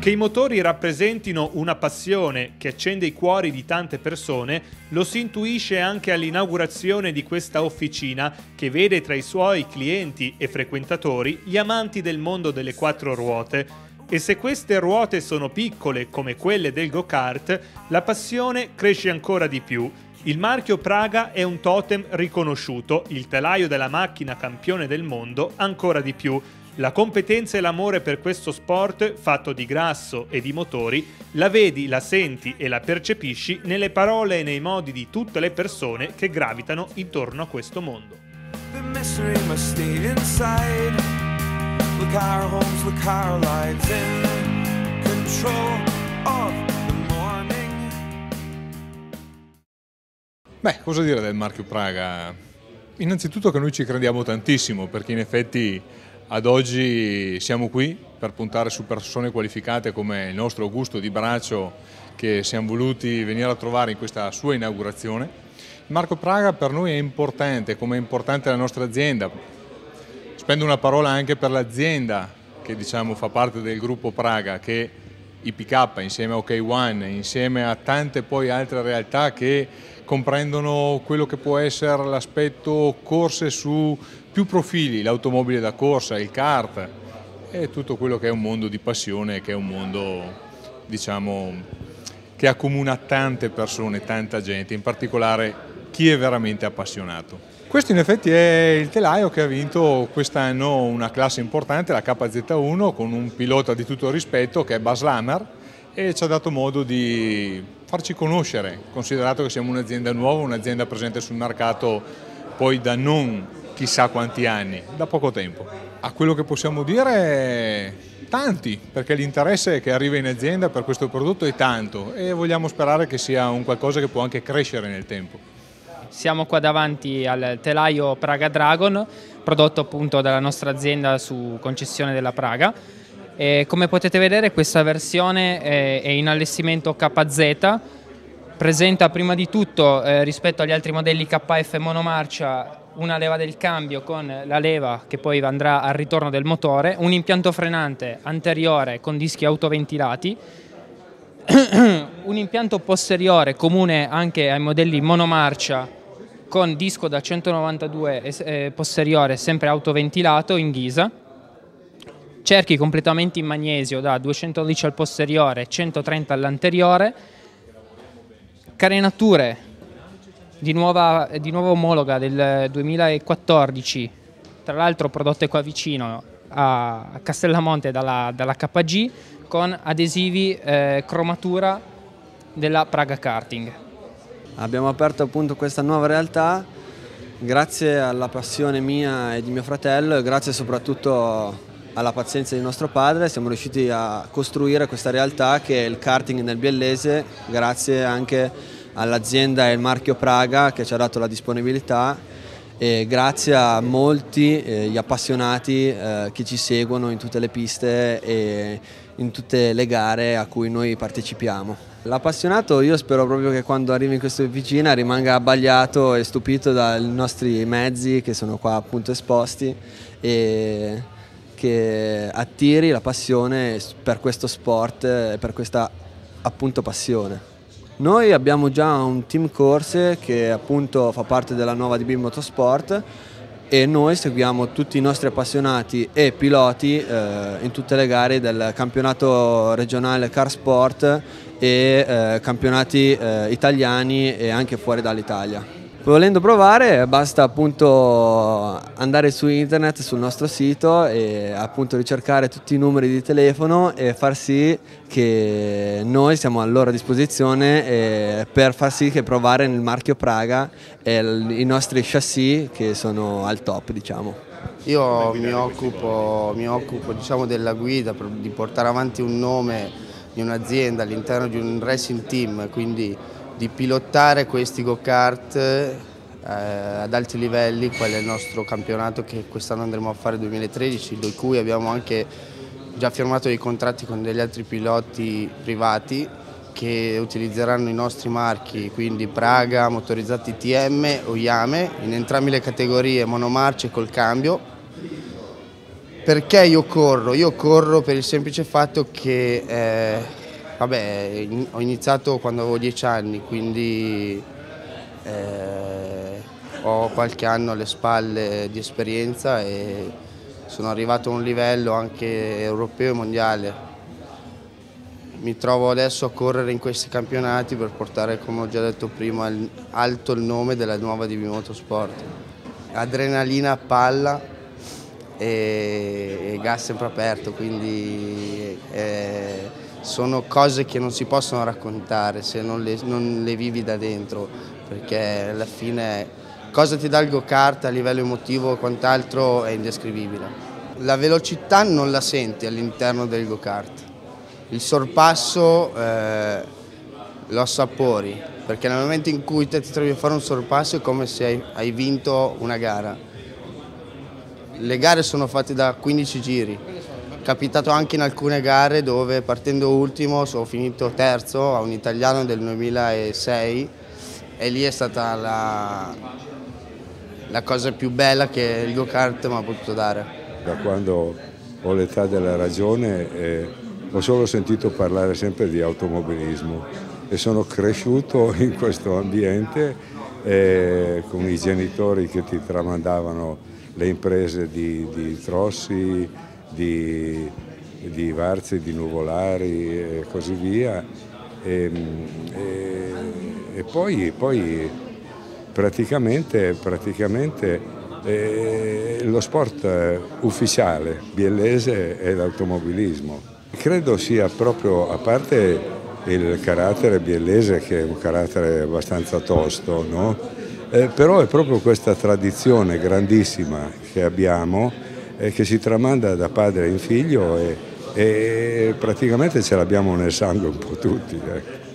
Che i motori rappresentino una passione che accende i cuori di tante persone lo si intuisce anche all'inaugurazione di questa officina che vede tra i suoi clienti e frequentatori gli amanti del mondo delle quattro ruote. E se queste ruote sono piccole come quelle del go-kart, la passione cresce ancora di più. Il marchio Praga è un totem riconosciuto, il telaio della macchina campione del mondo ancora di più la competenza e l'amore per questo sport, fatto di grasso e di motori, la vedi, la senti e la percepisci nelle parole e nei modi di tutte le persone che gravitano intorno a questo mondo. Beh, cosa dire del marchio Praga? Innanzitutto che noi ci crediamo tantissimo perché in effetti ad oggi siamo qui per puntare su persone qualificate come il nostro Augusto Di Braccio che siamo voluti venire a trovare in questa sua inaugurazione. Marco Praga per noi è importante, come è importante la nostra azienda. Spendo una parola anche per l'azienda che diciamo, fa parte del gruppo Praga, che IPK insieme a OK One, insieme a tante poi altre realtà che comprendono quello che può essere l'aspetto corse su più profili, l'automobile da corsa, il kart e tutto quello che è un mondo di passione, che è un mondo diciamo, che accomuna tante persone, tanta gente, in particolare chi è veramente appassionato. Questo in effetti è il telaio che ha vinto quest'anno una classe importante, la KZ1, con un pilota di tutto rispetto che è Bas Lammer e ci ha dato modo di farci conoscere, considerato che siamo un'azienda nuova, un'azienda presente sul mercato poi da non chissà quanti anni, da poco tempo. A quello che possiamo dire tanti, perché l'interesse che arriva in azienda per questo prodotto è tanto e vogliamo sperare che sia un qualcosa che può anche crescere nel tempo. Siamo qua davanti al telaio Praga Dragon, prodotto appunto dalla nostra azienda su concessione della Praga. E come potete vedere questa versione è in allestimento KZ, presenta prima di tutto eh, rispetto agli altri modelli KF monomarcia una leva del cambio con la leva che poi andrà al ritorno del motore, un impianto frenante anteriore con dischi autoventilati, un impianto posteriore comune anche ai modelli monomarcia con disco da 192 eh, posteriore sempre autoventilato in ghisa, cerchi completamente in magnesio da 212 al posteriore, 130 all'anteriore, carenature di nuova, di nuova omologa del 2014, tra l'altro prodotte qua vicino a Castellamonte dalla, dalla KG, con adesivi eh, cromatura della Praga Karting. Abbiamo aperto appunto questa nuova realtà grazie alla passione mia e di mio fratello e grazie soprattutto alla pazienza di nostro padre siamo riusciti a costruire questa realtà che è il karting nel Biellese grazie anche all'azienda e al marchio Praga che ci ha dato la disponibilità e grazie a molti eh, gli appassionati eh, che ci seguono in tutte le piste e in tutte le gare a cui noi partecipiamo. L'appassionato io spero proprio che quando arrivi in questa vicina rimanga abbagliato e stupito dai nostri mezzi che sono qua appunto esposti e che attiri la passione per questo sport e per questa appunto passione. Noi abbiamo già un team corse che appunto fa parte della nuova DB Motorsport e noi seguiamo tutti i nostri appassionati e piloti eh, in tutte le gare del campionato regionale Car Sport e eh, campionati eh, italiani e anche fuori dall'Italia. Volendo provare basta appunto andare su internet, sul nostro sito e appunto ricercare tutti i numeri di telefono e far sì che noi siamo a loro disposizione per far sì che provare nel marchio Praga i nostri chassis che sono al top diciamo. Io mi occupo, mi occupo diciamo, della guida, di portare avanti un nome di un'azienda all'interno di un racing team, quindi di pilotare questi go-kart eh, ad alti livelli, qual è il nostro campionato che quest'anno andremo a fare 2013, di cui abbiamo anche già firmato dei contratti con degli altri piloti privati che utilizzeranno i nostri marchi, quindi Praga, motorizzati TM o Yame, in entrambe le categorie monomarce col cambio Perché io corro? Io corro per il semplice fatto che eh, vabbè, ho iniziato quando avevo 10 anni, quindi eh, ho qualche anno alle spalle di esperienza e sono arrivato a un livello anche europeo e mondiale mi trovo adesso a correre in questi campionati per portare, come ho già detto prima, alto il nome della nuova DB Motorsport. Adrenalina a palla e, e gas sempre aperto, quindi eh, sono cose che non si possono raccontare se non le, non le vivi da dentro, perché alla fine cosa ti dà il go-kart a livello emotivo e quant'altro è indescrivibile. La velocità non la senti all'interno del go-kart il sorpasso eh, lo assapori, perché nel momento in cui te ti trovi a fare un sorpasso è come se hai, hai vinto una gara. Le gare sono fatte da 15 giri, è capitato anche in alcune gare dove partendo ultimo sono finito terzo a un italiano del 2006 e lì è stata la, la cosa più bella che il go-kart mi ha potuto dare. Da quando ho l'età della ragione eh ho solo sentito parlare sempre di automobilismo e sono cresciuto in questo ambiente eh, con i genitori che ti tramandavano le imprese di, di Trossi, di, di Varzi, di Nuvolari e così via. E, e, e poi, poi, praticamente, praticamente eh, lo sport ufficiale biellese è l'automobilismo. Credo sia proprio, a parte il carattere biellese che è un carattere abbastanza tosto, no? eh, però è proprio questa tradizione grandissima che abbiamo eh, che si tramanda da padre in figlio e, e praticamente ce l'abbiamo nel sangue un po' tutti. Ecco.